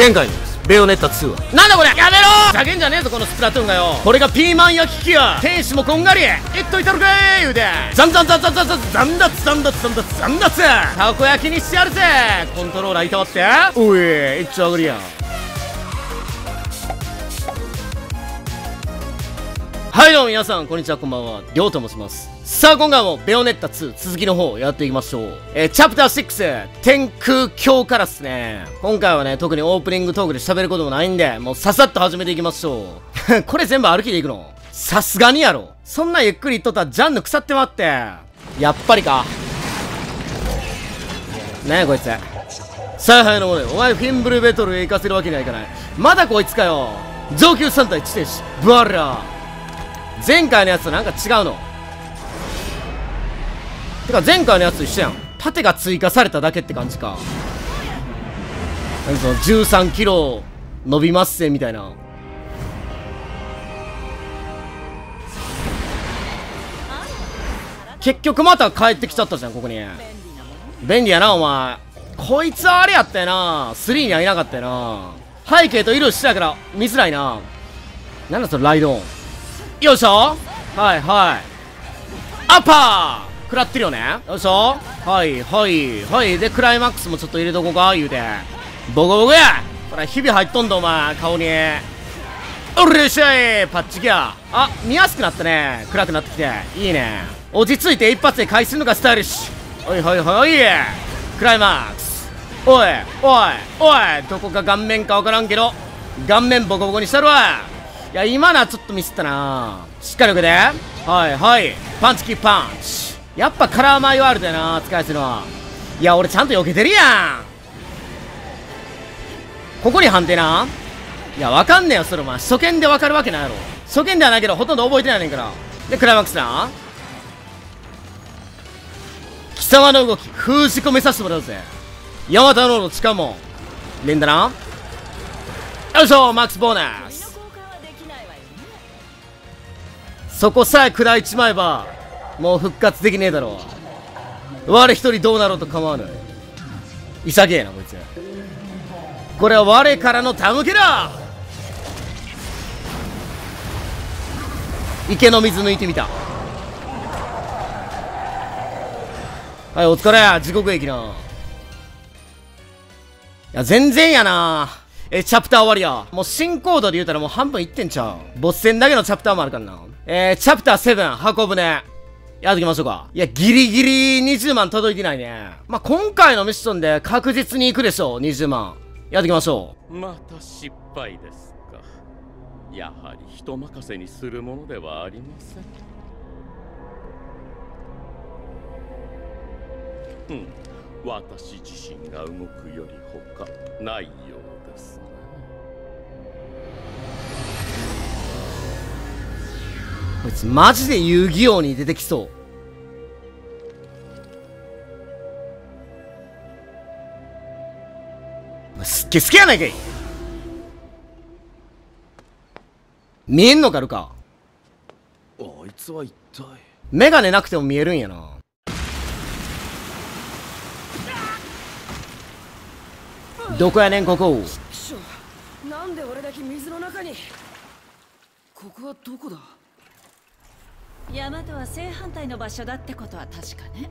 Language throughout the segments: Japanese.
前回のベヨネッタ2は。なんだこれ。やめろ！ふざけんじゃねえぞこのスプラトゥーンがよ。これがピーマン焼き器や。天使もこんがり。言っといたるかい言うて。ザンザンザンザンザンザンザンダツザンダツザンダツザンダツたこ焼きにしてやるぜコントローラーいたわっておい一丁上がりやんはいどうも皆さんこんにちはこんばんはりょうと申しますさあ今回もベヨネッタ2続きの方やっていきましょう。えー、チャプター6天空橋からっすね。今回はね特にオープニングトークで喋ることもないんでもうささっと始めていきましょう。これ全部歩きでいくの？さすがにやろ。そんなゆっくり言っとったらジャンヌ腐ってまって。やっぱりか。なんやこいつ。さあはいのもねお前フィンブルベトルへ行かせるわけにはいかない。まだこいつかよ。上級3体地底師ブワラー。前回のやつとなんか違うの。てか前回のやつと一緒やん。盾が追加されただけって感じか。何その13キロ伸びますせみたいな。結局また帰ってきちゃったじゃんここに。便利やなお前。こいつはあれやったよな。3にはいなかったよな。背景と色一緒やから見づらいな。なんだそれライドオン。よいしょ。はいはい。アッパー食らってるよね。よいしょ。はいはいはい。でクライマックスもちょっと入れとこうか言うて。ボコボコや。これ日々入っとんだお前顔に。おれしい。パッチギア。あ見やすくなったね。暗くなってきて。いいね。落ち着いて一発で回すのがスタイリッシュ。おいはいはい。クライマックス。おいおいおい。どこか顔面か分からんけど顔面ボコボコにしたるわ。いや今のはちょっとミスったな。しっかり受けて。はいはい。パンチキーパンチ。やっぱカラーマイワールドやな使いやすいのは。いや俺ちゃんと避けてるやん。ここに判定な。いやわかんねえよそれお前。初見でわかるわけないやろ。初見ではないけどほとんど覚えてないねんから。でクライマックスな。貴様の動き封じ込めさせてもらうぜ。ヤマタノの力も。連打なよいしょマックスボーナス。そこさえ砕いちまえばもう復活できねえだろう。我一人どうなろうと構わない潔えなこいつ。これは我からの手向けだ。池の水抜いてみた。はいお疲れ。地獄駅ないや全然やな。えチャプター終わりや。もう新コードで言うたらもう半分いってんちゃう。ボス戦だけのチャプターもあるからな。えー、チャプター7箱舟。やっていきましょうか。いや、ギリギリ20万届いてないね。まあ、今回のミッションで確実に行くでしょう、20万。やっていきましょう。また失敗ですか。やはり人任せにするものではありません。うん、私自身が動くより他ないよいつマジで遊戯王に出てきそう。すっげすげやないかい。見えんのかるか？あいつは一体。メガネなくても見えるんやな。どこやねんここ？なんで俺だけ水の中に？ここはどこだ？ヤマトは正反対の場所だってことは確かね。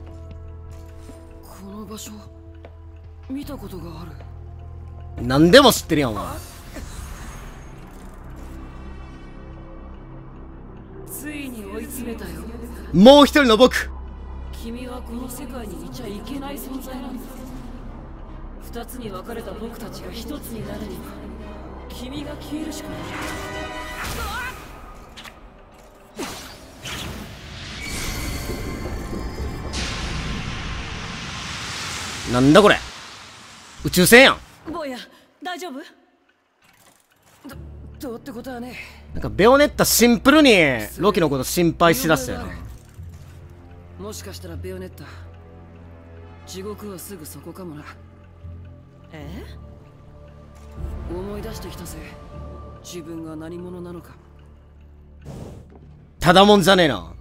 この場所見たことがある。何でも知ってるやんわついに追い詰めたよ。もう一人の僕。君はこの世界にいちゃいけない存在なんだ。二つに分かれた僕たちが一つになるには君が消えるしかないなんだこれ？宇宙船やん。坊や大丈夫？どどうってことはね。なんかベオネッタシンプルにロキのこと心配しだしたよね。もしかしたらベオネッタ地獄はすぐそこかもな。え？思い出してきたぜ。自分が何者なのか。ただもんじゃねえな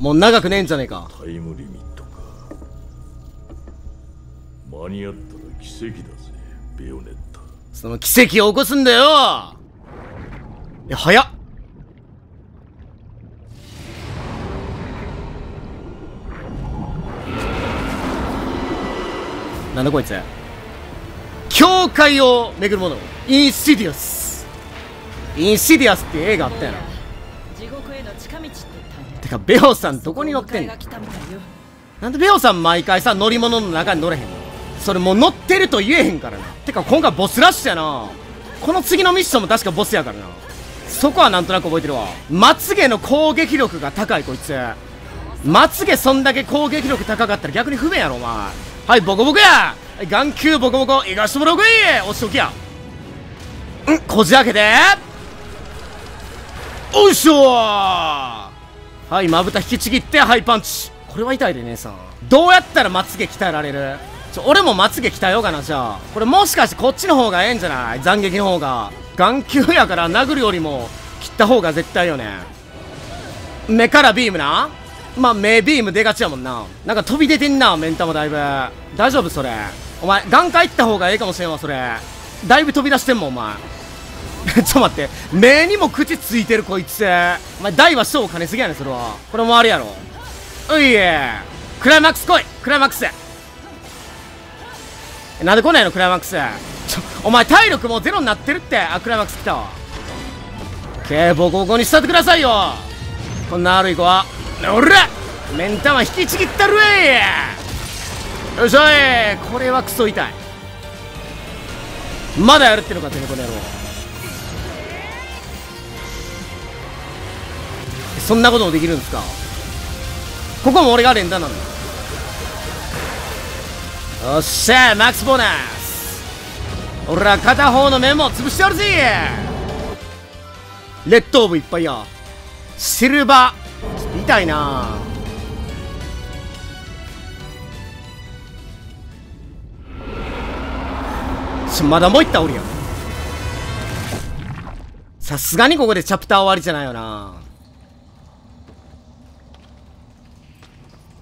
もう長くねえんじゃねえか。タイムリミットか。に合ったら奇跡だぜベヨネッタ。その奇跡を起こすんだよ。え早っ。なんだこいつ。教会を巡るもの。インシディアスインシディアスって映画あったよなかベヨさんどこに乗ってんの？なんでベオさん毎回さ乗り物の中に乗れへんの？それもう乗ってると言えへんからな。てか今回ボスラッシュやな。この次のミッションも確かボスやからな。そこはなんとなく覚えてるわ。まつげの攻撃力が高いこいつ。まつげそんだけ攻撃力高かったら逆に不便やろお前。はいボコボコや。眼球ボコボコ。いかしてもらおうかい。押しときや。うんこじ開けて。おいしょー。はいまぶた引きちぎってハイパンチ。これは痛いで姉さん。どうやったらまつげ鍛えられる？ちょ俺もまつげ鍛えようかなじゃあ。これもしかしてこっちの方がええんじゃない？斬撃の方が。眼球やから殴るよりも切った方が絶対よね。目からビームな？まあ目ビーム出がちやもんな。なんか飛び出てんなメンタもだいぶ。大丈夫それ。お前眼科行った方がええかもしれんわそれ。だいぶ飛び出してんもんお前 ちょっと待って。目にも口ついてるこいつ。お前大は小を兼ねすぎやねんそれは。これもあれやろ。ういえ。クライマックス来い。クライマックス。なんで来ないの？クライマックス。ちょお前体力もうゼロになってるって。あクライマックス来たわ。けボコボコにしたってくださいよ。こんな悪い子は。おら。目ん玉引きちぎったるえよいしょい。これはクソ痛い。まだやるってのかてめこの野郎。そんなこともできるんですか？ここも俺が連打なんだ。よっしゃマックスボーナス俺ら片方の面も潰してやるぜ。レッドオーブいっぱいや。シルバー。痛いな。まだもういったおるやん。さすがにここでチャプター終わりじゃないよな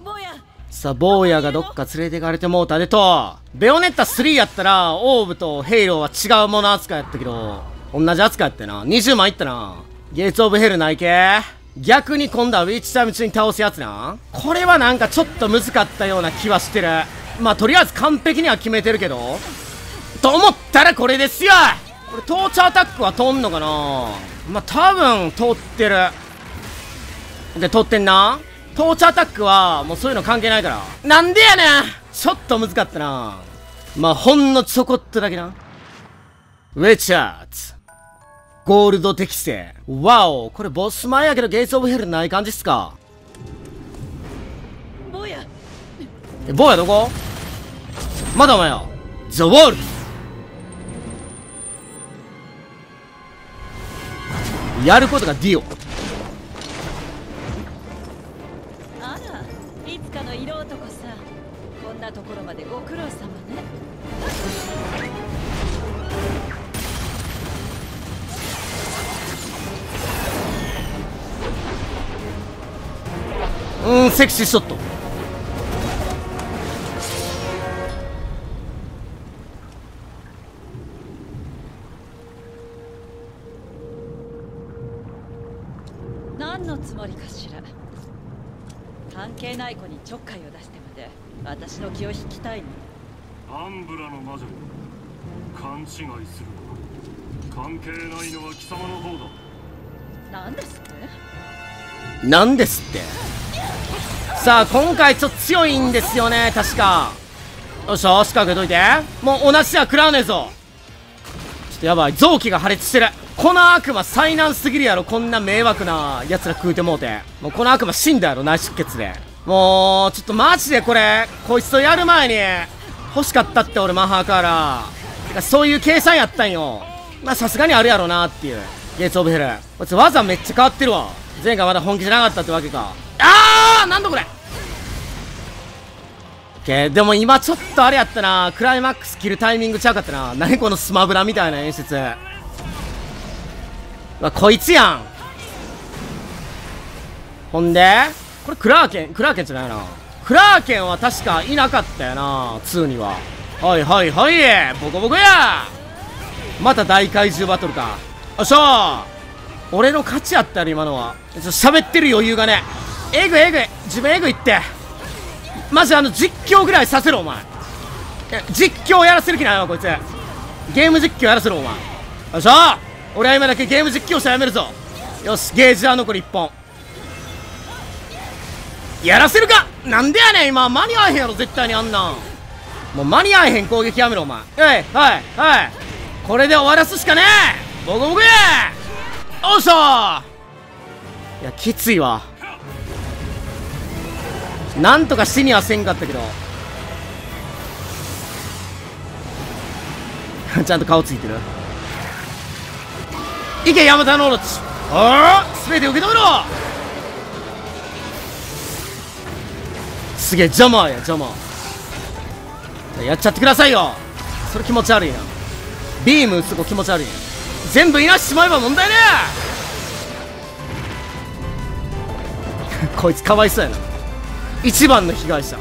坊やさあ、坊やがどっか連れてかれてもうたでと、ベオネッタ3やったら、オーブとヘイローは違うもの扱いやったけど、同じ扱いやったな。20万いったな。ゲーツオブヘルないけ逆に今度はウィッチタイム中に倒すやつな。これはなんかちょっと難かったような気はしてる。まあ、とりあえず完璧には決めてるけど。と思ったらこれですよこれ、トーチアタックは通んのかなまあ、多分通ってる。で、通ってんなトーチアタックはもうそういうの関係ないから。なんでやねん。ちょっと難かったな。まあほんのちょこっとだけな。ウェチャーズゴールド適正。ワオこれボス前やけどゲイツオブヘルない感じっすか？坊や。え坊やどこ？まだお前やザ・ワールドやることがディオうんセクシーショット。何のつもりかしら。関係ない子にちょっかいを出してまで私の気を引きたいの。アンブラの魔女勘違いするな関係ないのは貴様の方だ。なんです？ってなんですって。さあ今回ちょっと強いんですよね確か。よっしゃ足掛けといて。もう同じじゃ食らわねえぞ。ちょっとやばい臓器が破裂してる。この悪魔災難すぎるやろこんな迷惑な奴ら食うてもうて。もうこの悪魔死んだやろ内出血で。もうちょっとマジでこれこいつとやる前に欲しかったって俺マハーカーラ。てかそういう計算やったんよ。まあさすがにあるやろなっていう。ゲーツオブヘル。こいつ技めっちゃ変わってるわ。前回まだ本気じゃなかったってわけか。あーなんだこれ。けでも今ちょっとあれやったな。クライマックス切るタイミングちゃうかったな。何このスマブラみたいな演出。うわこいつやん。ほんでこれクラーケンクラーケンじゃないな。クラーケンは確かいなかったよな2には。はいはいはいボコボコや。また大怪獣バトルか。よっしゃ俺の勝ちやったら今のは。ちょっと喋ってる余裕がね。えぐえぐ。自分えぐいって。マジあの実況ぐらいさせろお前。実況やらせる気ないわこいつ。ゲーム実況やらせろお前。よっしゃ俺は今だけゲーム実況者やめるぞ。よしゲージは残り1本。やらせるか。なんでやねん。今間に合わへんやろ絶対にあんなん。もう間に合えへん攻撃やめろお前。はいはいはい。これで終わらすしかねえ。ボコボコや。っしゃいやきついわ。なんとか死にはせんかったけど。ちゃんと顔ついてる？いけヤマタノオロチ。おお全て受け止めろ。すげえ邪魔や邪魔。やっちゃってくださいよ。それ気持ち悪いな。ビーム打つとこ気持ち悪いな。全部いなしちまえば問題ね こいつかわいそうやな。一番の被害者。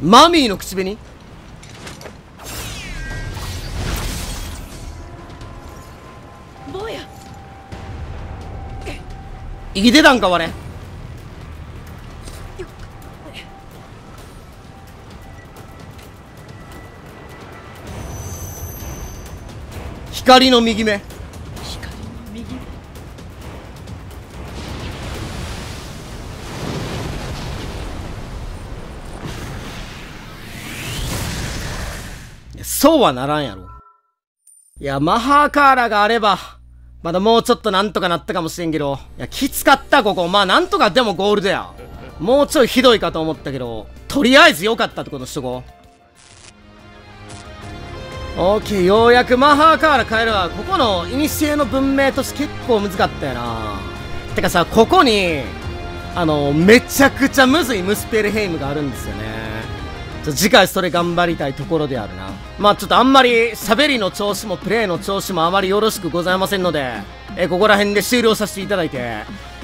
マミーの口紅？坊や。生きてたんか我？光の右目そうはならんやろ。いやマハーカーラがあればまだもうちょっとなんとかなったかもしれんけど。いやきつかったここ。まあなんとかでもゴールドや。もうちょいひどいかと思ったけど。とりあえず良かったってことしとこう。オーケーようやくマハーカーラ変えるわ。ここの古の文明都市結構難かったよな。てかさここにあのめちゃくちゃむずいムスペルヘイムがあるんですよね。ちょ次回それ頑張りたいところであるな。まあちょっとあんまり喋りの調子もプレイの調子もあまりよろしくございませんので、えここら辺で終了させていただいて、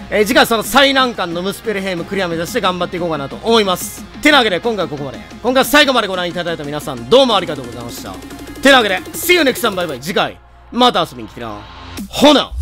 え次回その最難関のムスペルヘイムクリア目指して頑張っていこうかなと思います。てなわけで今回はここまで。今回最後までご覧いただいた皆さんどうもありがとうございました。てなわけで See you next time バイバイ。次回また遊びに来てな。ほな。